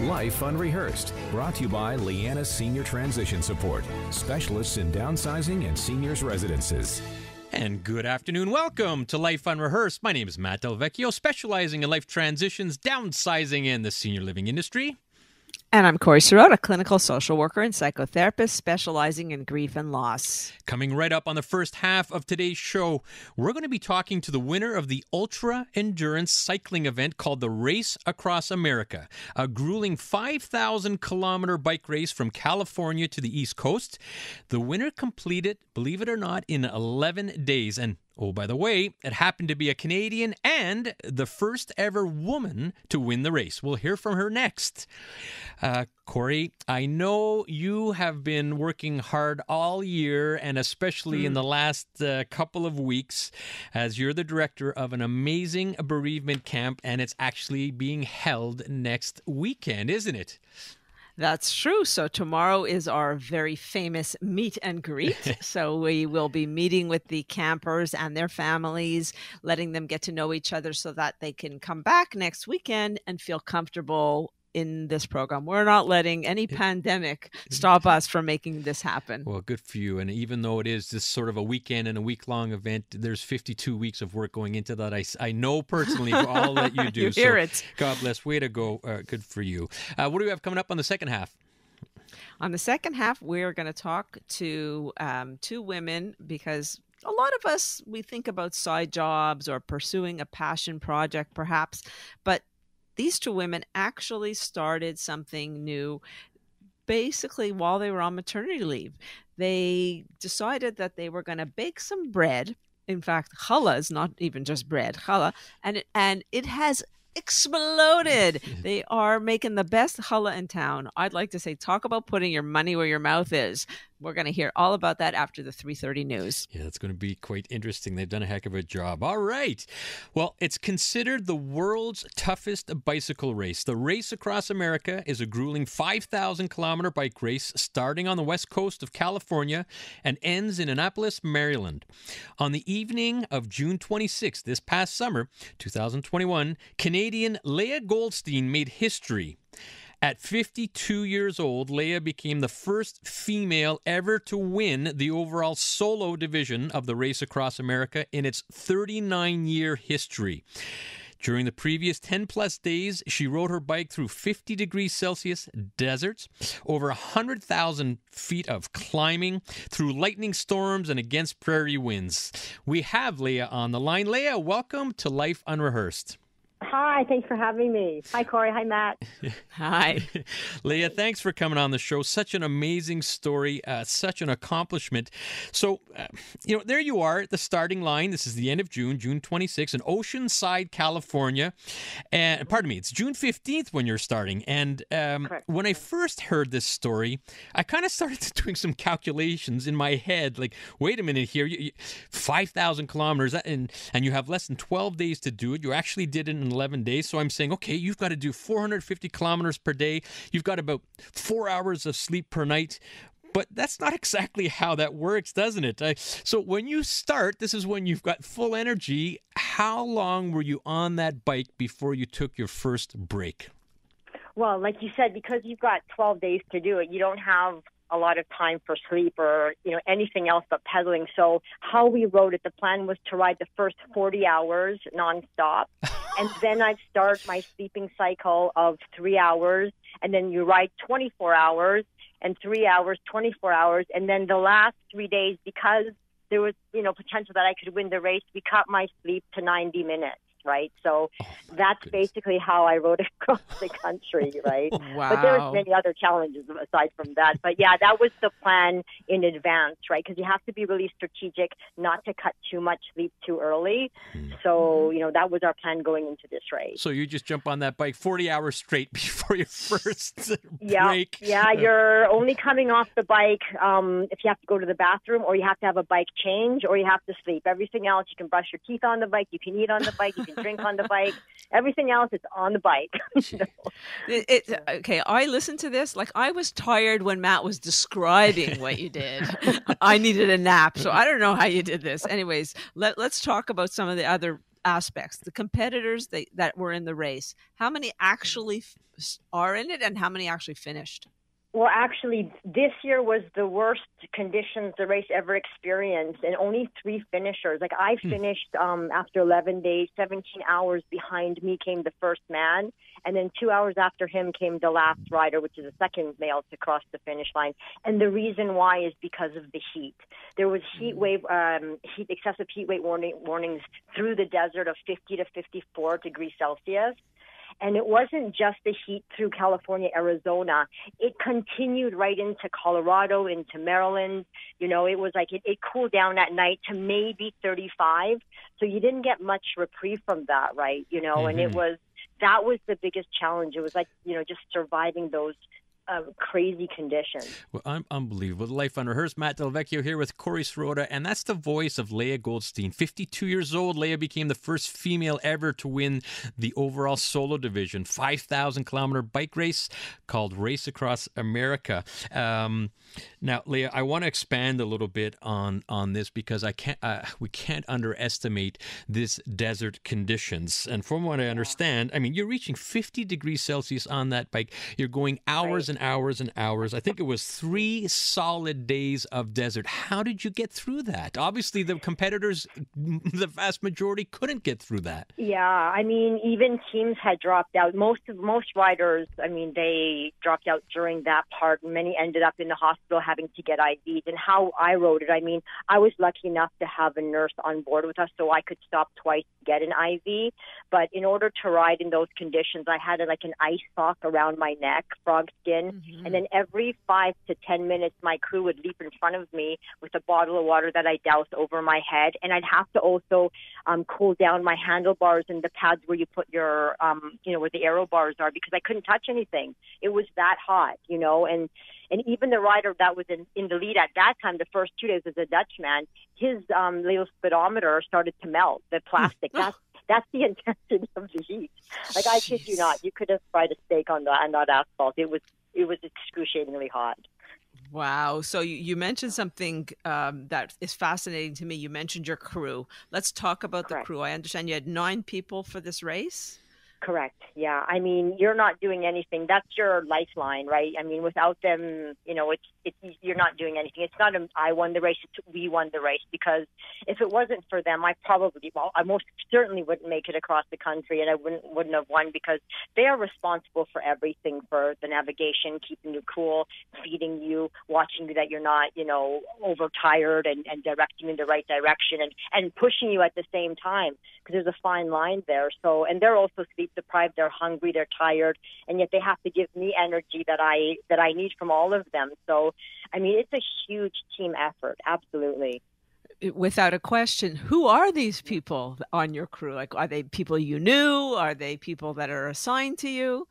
Life Unrehearsed, brought to you by Liana Senior Transition Support, specialists in downsizing and seniors residences. And good afternoon. Welcome to Life Unrehearsed. My name is Matt Del Vecchio, specializing in life transitions, downsizing in the senior living industry. And I'm Corrie Sirota, a clinical social worker and psychotherapist specializing in grief and loss. Coming right up on the first half of today's show, we're going to be talking to the winner of the ultra endurance cycling event called the Race Across America, a grueling 5,000 kilometer bike race from California to the East Coast. The winner completed, believe it or not, in 11 days. And Oh, by the way, it happened to be a Canadian and the first ever woman to win the race. We'll hear from her next. Uh, Corrie, I know you have been working hard all year and especially mm. in the last uh, couple of weeks as you're the director of an amazing bereavement camp, and it's actually being held next weekend, isn't it? That's true. So tomorrow is our very famous meet and greet. so we will be meeting with the campers and their families, letting them get to know each other so that they can come back next weekend and feel comfortable in this program. We're not letting any pandemic stop us from making this happen. Well, good for you. And even though it is this sort of a weekend and a week long event, there's 52 weeks of work going into that. I, I know personally for all that you do. you hear so it. God bless. Way to go. Uh, good for you. Uh, what do we have coming up on the second half? On the second half, we're going to talk to um, two women because a lot of us we think about side jobs or pursuing a passion project perhaps but these two women actually started something new basically while they were on maternity leave. They decided that they were going to bake some bread. In fact, challah is not even just bread, challah, and it, and it has exploded. they are making the best challah in town. I'd like to say, talk about putting your money where your mouth is. We're going to hear all about that after the 3:30 news. Yeah, it's going to be quite interesting. They've done a heck of a job. All right. Well, it's considered the world's toughest bicycle race. The race across America is a grueling 5,000 kilometer bike race starting on the west coast of California and ends in Annapolis, Maryland. On the evening of June 26th, this past summer, 2021, Canadian Leah Goldstein made history at 52 years old, Leah became the first female ever to win the overall solo division of the Race Across America in its 39 year history. During the previous 10 plus days, she rode her bike through 50 degrees Celsius deserts, over 100,000 feet of climbing, through lightning storms, and against prairie winds. We have Leah on the line. Leah, welcome to Life Unrehearsed. Hi, thanks for having me. Hi, Corrie. Hi, Matt. Hi. Leah, thanks for coming on the show. Such an amazing story, uh, such an accomplishment. So, uh, you know, there you are at the starting line. This is the end of June, June 26th, in Oceanside, California. And pardon me, it's June 15th when you're starting. And um, when I first heard this story, I kind of started doing some calculations in my head. Like, wait a minute here, 5,000 kilometers, and, and you have less than 12 days to do it. You actually did it in 11 days. So I'm saying, okay, you've got to do 450 kilometers per day. You've got about four hours of sleep per night. But that's not exactly how that works, doesn't it? I, so when you start, this is when you've got full energy. How long were you on that bike before you took your first break? Well, like you said, because you've got 12 days to do it, you don't have a lot of time for sleep or you know anything else but pedaling. So how we rode it, the plan was to ride the first 40 hours nonstop, and then I'd start my sleeping cycle of three hours, and then you ride 24 hours and three hours, 24 hours, and then the last three days because there was you know potential that I could win the race, we cut my sleep to 90 minutes right? So oh that's goodness. basically how I rode across the country, right? wow. But there's many other challenges aside from that. But yeah, that was the plan in advance, right? Because you have to be really strategic, not to cut too much sleep too early. Hmm. So you know that was our plan going into this race. So you just jump on that bike 40 hours straight before your first yeah, break. Yeah, you're only coming off the bike um, if you have to go to the bathroom, or you have to have a bike change, or you have to sleep. Everything else, you can brush your teeth on the bike, you can eat on the bike. Can drink on the bike. Everything else is on the bike. it, it, okay, I listened to this. Like I was tired when Matt was describing what you did. I needed a nap, so I don't know how you did this. Anyways, let let's talk about some of the other aspects, the competitors that, that were in the race, how many actually f- are in it and how many actually finished? Well, actually, this year was the worst conditions the race ever experienced, and only three finishers. Like I hmm. finished um, after 11 days, 17 hours behind me came the first man, and then two hours after him came the last rider, which is the second male to cross the finish line. And the reason why is because of the heat. There was heat hmm. wave, um, heat excessive heat wave warning, warnings through the desert of 50 to 54 degrees Celsius. And it wasn't just the heat through California, Arizona. It continued right into Colorado, into Maryland. You know, it was like it, it cooled down at night to maybe 35. So you didn't get much reprieve from that, right? You know, mm-hmm. and it mm-hmm. was, that was the biggest challenge. It was like, you know, just surviving those crazy conditions. Well, un- unbelievable. Life Unrehearsed. Matt Del Vecchio here with Corrie Sirota, and that's the voice of Leah Goldstein. 52 years old, Leah became the first female ever to win the overall solo division, 5,000 kilometer bike race called Race Across America. Um, now, Leah, I want to expand a little bit on on this because I can't uh, we can't underestimate this desert conditions. And from what I understand, I mean, you're reaching 50 degrees Celsius on that bike. You're going hours right. and hours and hours. I think it was three solid days of desert. How did you get through that? Obviously, the competitors, the vast majority, couldn't get through that. Yeah, I mean, even teams had dropped out. Most of most riders, I mean, they dropped out during that part. Many ended up in the hospital having to get IVs. And how I rode it, I mean, I was lucky enough to have a nurse on board with us, so I could stop twice to get an IV. But in order to ride in those conditions, I had like an ice sock around my neck, frog skin, mm-hmm. and then every five to ten minutes, my crew would leap in front of me with a bottle of water that I doused over my head, and I'd have to also um, cool down my handlebars and the pads where you put your, um, you know, where the aero bars are because I couldn't touch anything. It was that hot, you know, and and even the rider that was in, in the lead at that time, the first two days as a Dutchman, his um, little speedometer started to melt. The plastic. that's that's the intensity of the heat. Like I kid you not, you could have fried a steak on the on that asphalt. It was it was excruciatingly hot. Wow. So you, you mentioned something um, that is fascinating to me. You mentioned your crew. Let's talk about Correct. the crew. I understand you had nine people for this race. Correct. Yeah. I mean, you're not doing anything. That's your lifeline, right? I mean, without them, you know, it's it's you're not doing anything. It's not a, I won the race. It's we won the race because if it wasn't for them, I probably well, I most certainly wouldn't make it across the country, and I wouldn't wouldn't have won because they are responsible for everything for the navigation, keeping you cool, feeding you, watching you that you're not, you know, overtired, and and directing you in the right direction, and and pushing you at the same time because there's a fine line there. So, and they're also sleep deprived. They're hungry. They're tired, and yet they have to give me energy that I that I need from all of them. So, I mean, it's a huge team effort. Absolutely without a question, who are these people on your crew? Like, are they people you knew? Are they people that are assigned to you?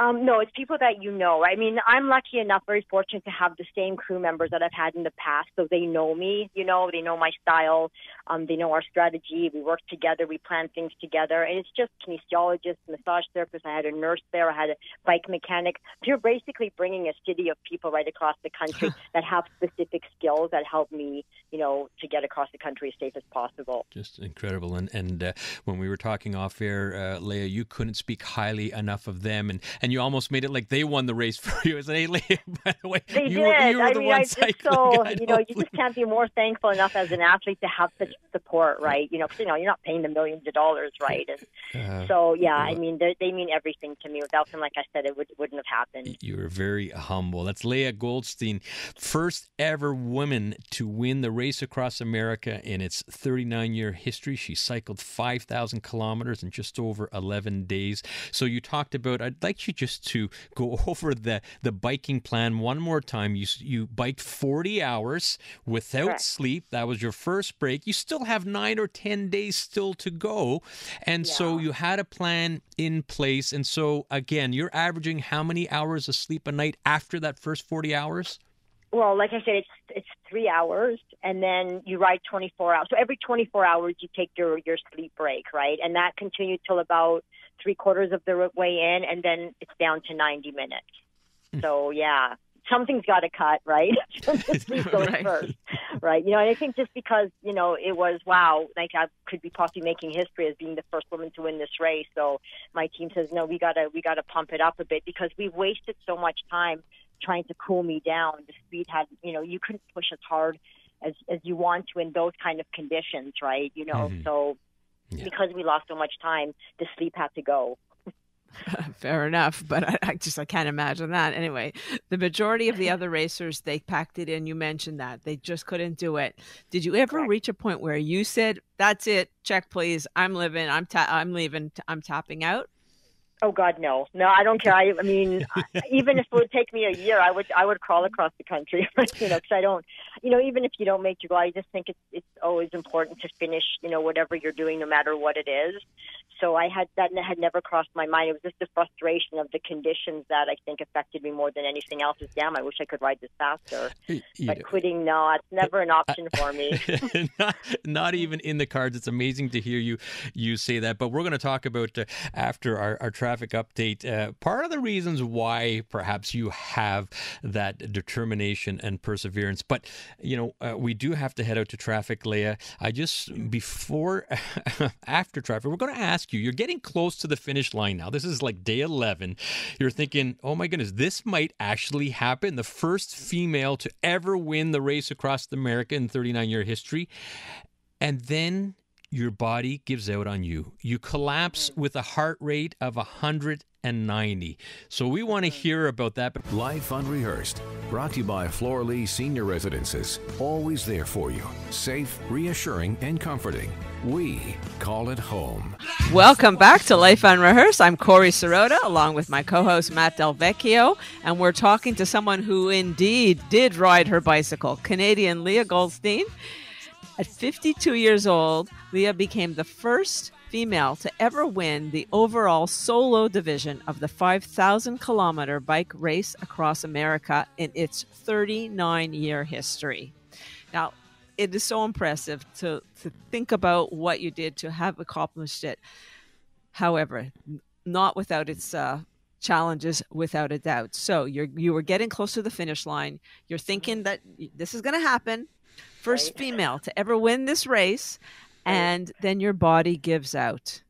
Um, no, it's people that you know. I mean, I'm lucky enough, very fortunate to have the same crew members that I've had in the past, so they know me. You know, they know my style. Um, they know our strategy. We work together. We plan things together, and it's just kinesiologists, massage therapists. I had a nurse there. I had a bike mechanic. So you're basically bringing a city of people right across the country that have specific skills that help me, you know, to get across the country as safe as possible. Just incredible. And and uh, when we were talking off air, uh, Leah, you couldn't speak highly enough of them, and and and you almost made it like they won the race for you. As an alien, by the way, they you did. Were, you were I the mean, one I just so you know, you just can't be more thankful enough as an athlete to have such support, right? You know, cause, you know, you're not paying the millions of dollars, right? And uh, so, yeah, I mean, they mean everything to me. Without them, like I said, it would, wouldn't have happened. You were very humble. That's Leah Goldstein, first ever woman to win the race across America in its 39 year history. She cycled 5,000 kilometers in just over 11 days. So you talked about. I'd like you just to go over the the biking plan one more time. You you biked 40 hours without Correct. sleep. That was your first break. You still have 9 or 10 days still to go. And yeah. so you had a plan in place. And so again, you're averaging how many hours of sleep a night after that first 40 hours? Well, like I said, it's it's three hours, and then you ride 24 hours. So every 24 hours, you take your your sleep break, right? And that continued till about three quarters of the way in, and then it's down to 90 minutes. Hmm. So yeah, something's got to cut, right? sleep goes right. first. right? You know, and I think just because you know it was wow, like I could be possibly making history as being the first woman to win this race. So my team says no, we gotta we gotta pump it up a bit because we've wasted so much time trying to cool me down. The speed had, you know, you couldn't push as hard as as you want to in those kind of conditions, right? You know, Mhm. so Yeah. because we lost so much time, the sleep had to go. Fair enough, but I, I just I can't imagine that. Anyway, the majority of the other racers they packed it in. You mentioned that they just couldn't do it. Did you ever Correct. reach a point where you said, "That's it, check, please. I'm living. I'm ta- I'm leaving. I'm tapping out." Oh God, no, no, I don't care. I, I mean, even if it would take me a year, I would, I would crawl across the country, you know, because I don't, you know, even if you don't make your goal, I just think it's, it's always important to finish, you know, whatever you're doing, no matter what it is. So I had that had never crossed my mind. It was just the frustration of the conditions that I think affected me more than anything else. Is damn, I wish I could ride this faster. You But know, quitting, no, it's never an option for me. not, not even in the cards. It's amazing to hear you you say that. But we're going to talk about uh, after our, our traffic update. Uh, part of the reasons why perhaps you have that determination and perseverance. But you know, uh, we do have to head out to traffic, Leah. I just before after traffic, we're going to ask you. You're getting close to the finish line now. This is like day 11. You're thinking, oh my goodness, this might actually happen. The first female to ever win the race across America in 39 year history. And then your body gives out on you. You collapse mm-hmm. with a heart rate of 190. So we want to mm-hmm. hear about that. Life Unrehearsed. Brought to you by Floralies Senior Residences. Always there for you. Safe, reassuring, and comforting. We call it home. Welcome back to Life Unrehearsed. I'm Corrie Sirota, along with my co-host Matt Del Vecchio, and we're talking to someone who indeed did ride her bicycle, Canadian Leah Goldstein. At 52 years old, Leah became the first female to ever win the overall solo division of the 5,000 kilometer bike race across America in its 39 year history. Now, it is so impressive to, to think about what you did to have accomplished it. However, not without its uh, challenges, without a doubt. So you're you were getting close to the finish line. You're thinking that this is going to happen. First Right. female to ever win this race, and then your body gives out.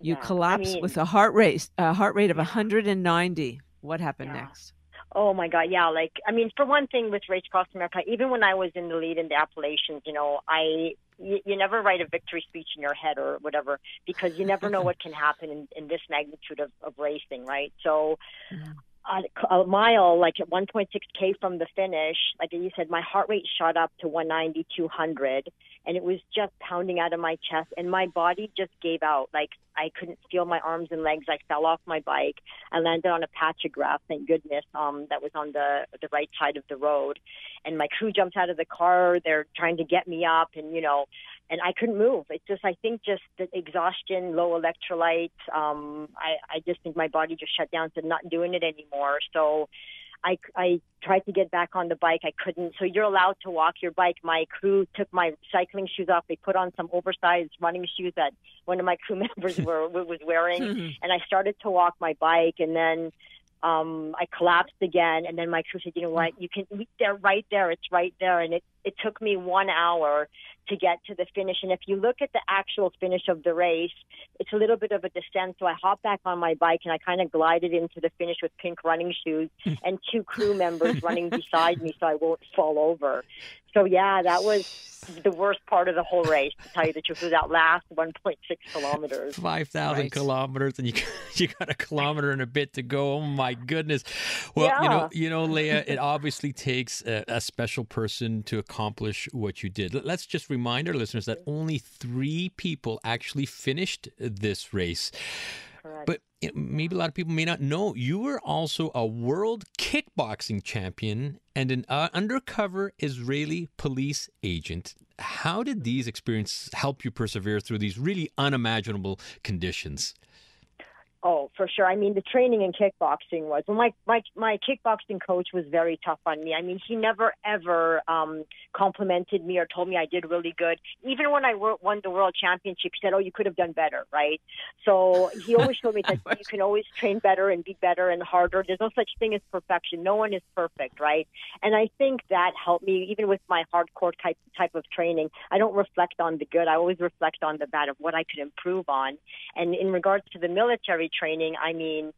You Yeah, I collapse mean- with a heart rate a heart rate of 190. What happened Yeah. next? Oh my God, yeah. Like, I mean, for one thing, with Race Across America, even when I was in the lead in the Appalachians, you know, I you, you never write a victory speech in your head or whatever because you never know what can happen in, in this magnitude of, of racing, right? So, Mhm. A, mile, like at 1.6k from the finish, like you said, my heart rate shot up to 190, 200, and it was just pounding out of my chest, and my body just gave out. Like I couldn't feel my arms and legs. I fell off my bike. I landed on a patch of grass, thank goodness, um, that was on the the right side of the road, and my crew jumped out of the car. They're trying to get me up, and you know, and I couldn't move. It's just, I think, just the exhaustion, low electrolytes. Um, I, I just think my body just shut down, said not doing it anymore. So, I, I tried to get back on the bike. I couldn't. So you're allowed to walk your bike. My crew took my cycling shoes off. They put on some oversized running shoes that one of my crew members were was wearing, and I started to walk my bike, and then um, I collapsed again. And then my crew said, "You know what? You can. They're right there. It's right there." And it it took me one hour to get to the finish. And if you look at the actual finish of the race, it's a little bit of a descent. So I hopped back on my bike and I kind of glided into the finish with pink running shoes and two crew members running beside me so I won't fall over. So yeah, that was the worst part of the whole race. To tell you the truth, was that last 1.6 kilometers. 5,000 Right. kilometers and you you got a kilometer and a bit to go. Oh my goodness. Well, you know, you know Leah, it obviously takes a, a special person to accomplish what you did. Let- Let's just remind our listeners that only 3 people actually finished this race. Correct. But maybe a lot of people may not know you were also a world kickboxing champion and an uh, undercover Israeli police agent. How did these experiences help you persevere through these really unimaginable conditions? Oh, for sure. I mean, the training in kickboxing was well. My my my kickboxing coach was very tough on me. I mean, he never ever um, complimented me or told me I did really good. Even when I won the world championship, he said, "Oh, you could have done better," right? So he always told me that you can always train better and be better and harder. There's no such thing as perfection. No one is perfect, right? And I think that helped me even with my hardcore type type of training. I don't reflect on the good. I always reflect on the bad of what I could improve on. And in regards to the military training, I mean,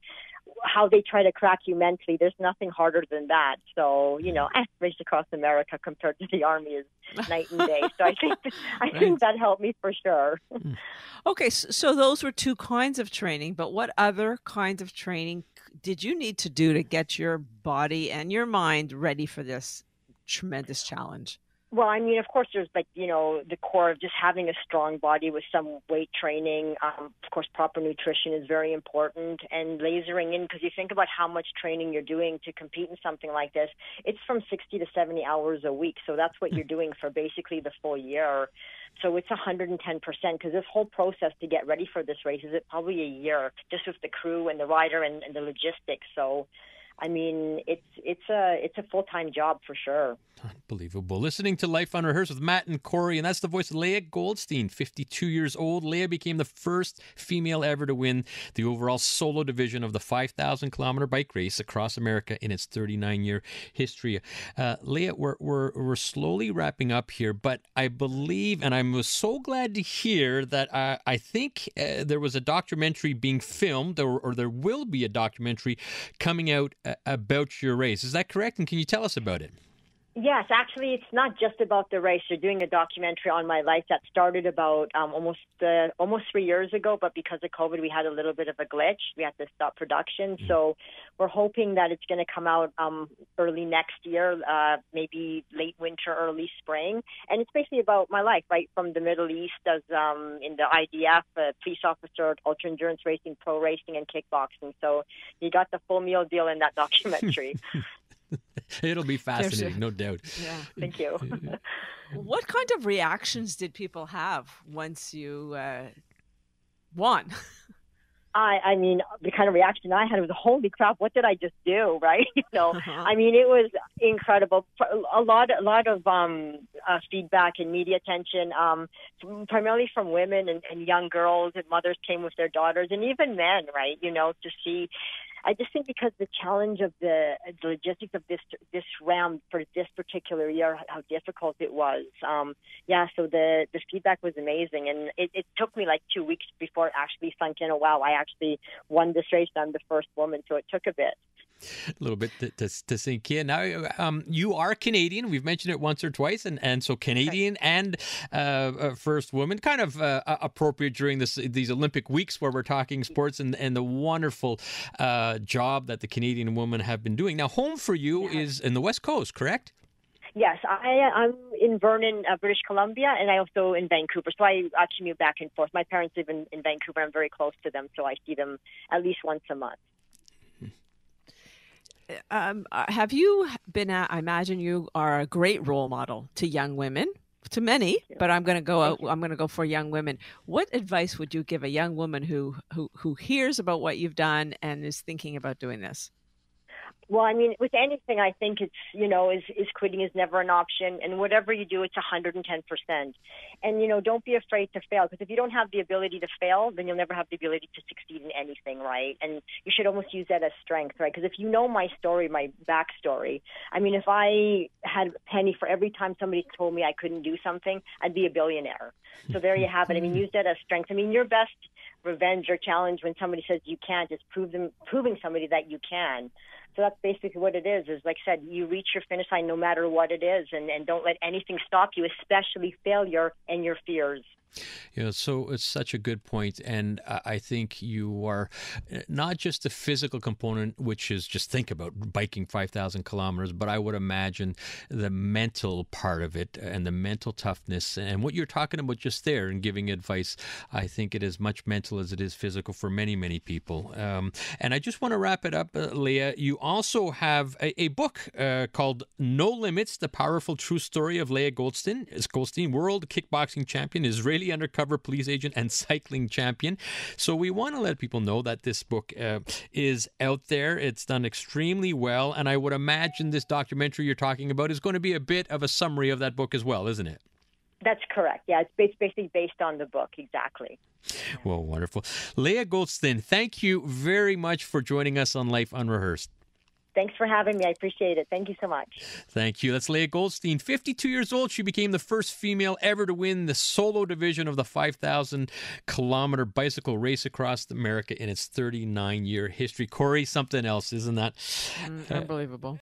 how they try to crack you mentally, there's nothing harder than that. So, you know, race across America compared to the army is night and day. So I think I right. think that helped me for sure. Hmm. Okay, so those were two kinds of training, but what other kinds of training did you need to do to get your body and your mind ready for this tremendous challenge? Well, I mean, of course, there's like you know the core of just having a strong body with some weight training. Um, of course, proper nutrition is very important, and lasering in because you think about how much training you're doing to compete in something like this. It's from 60 to 70 hours a week, so that's what you're doing for basically the full year. So it's 110% because this whole process to get ready for this race is it probably a year just with the crew and the rider and, and the logistics. So I mean, it's it's a it's a full time job for sure. Unbelievable. Listening to Life Unrehearsed with Matt and Corrie, and that's the voice of Leah Goldstein, 52 years old. Leah became the first female ever to win the overall solo division of the 5,000 kilometer bike race across America in its 39 year history. Uh, Leah, we're, we're, we're slowly wrapping up here, but I believe, and I'm so glad to hear that uh, I think uh, there was a documentary being filmed, or, or, there will be a documentary coming out uh, about your race. Is that correct? And can you tell us about it? Yes, actually, it's not just about the race. They're doing a documentary on my life that started about um, almost uh, almost three years ago, but because of COVID, we had a little bit of a glitch. We had to stop production, mm-hmm. so we're hoping that it's going to come out um, early next year, uh, maybe late winter, early spring. And it's basically about my life, right from the Middle East, as um, in the IDF, uh, police officer, ultra endurance racing, pro racing, and kickboxing. So you got the full meal deal in that documentary. It'll be fascinating, no doubt. Yeah, thank you. what kind of reactions did people have once you uh, won? I, I mean, the kind of reaction I had was, "Holy crap! What did I just do?" Right? You know, uh-huh. I mean, it was incredible. A lot, a lot of um, uh, feedback and media attention, um, primarily from women and, and young girls and mothers came with their daughters, and even men. Right? You know, to see I just think because the challenge of the, the logistics of this this round for this particular year, how difficult it was. Um, yeah, so the the feedback was amazing, and it, it took me like two weeks before it actually sunk in. Oh wow, I actually won this race. I'm the first woman, so it took a bit a little bit to, to, to sink in. Now, um, you are Canadian. We've mentioned it once or twice, and, and so Canadian and uh, uh, first woman, kind of uh, appropriate during this these Olympic weeks where we're talking sports and, and the wonderful uh, job that the Canadian women have been doing. Now, home for you yeah. is in the West Coast, correct? Yes, I, I'm in Vernon, uh, British Columbia, and I also in Vancouver. So I, actually move back and forth. My parents live in, in Vancouver. I'm very close to them, so I see them at least once a month um, uh, have you been? at, I imagine you are a great role model to young women, to many. But I'm going to go. Out, I'm going to go for young women. What advice would you give a young woman who who who hears about what you've done and is thinking about doing this? Well, I mean, with anything, I think it's, you know, is, is quitting is never an option. And whatever you do, it's 110%. And, you know, don't be afraid to fail because if you don't have the ability to fail, then you'll never have the ability to succeed in anything, right? And you should almost use that as strength, right? Because if you know my story, my backstory, I mean, if I had a penny for every time somebody told me I couldn't do something, I'd be a billionaire. So there you have it. I mean, use that as strength. I mean, your best revenge or challenge when somebody says you can't is prove them, proving somebody that you can. So that's basically what it is. Is like I said, you reach your finish line no matter what it is, and, and don't let anything stop you, especially failure and your fears. Know, so it's such a good point, and I think you are uh, not just the physical component, which is just think about biking five thousand kilometers, but I would imagine the mental part of it and the mental toughness and what you're talking about just there and giving advice. I think it is much mental as it is physical for many many people. Um, and I just want to wrap it up, uh, Leah. You also have a, a book uh, called No Limits The Powerful True Story of Leah Goldstein. Is Goldstein, world kickboxing champion, Israeli undercover police agent, and cycling champion. So we want to let people know that this book uh, is out there. It's done extremely well. And I would imagine this documentary you're talking about is going to be a bit of a summary of that book as well, isn't it? That's correct. Yeah, it's basically based on the book, exactly. Well, wonderful. Leah Goldstein, thank you very much for joining us on Life Unrehearsed. Thanks for having me. I appreciate it. Thank you so much. Thank you. That's Leah Goldstein. 52 years old. She became the first female ever to win the solo division of the 5,000 kilometer bicycle race across America in its 39 year history. Corrie, something else, isn't that? Mm, unbelievable.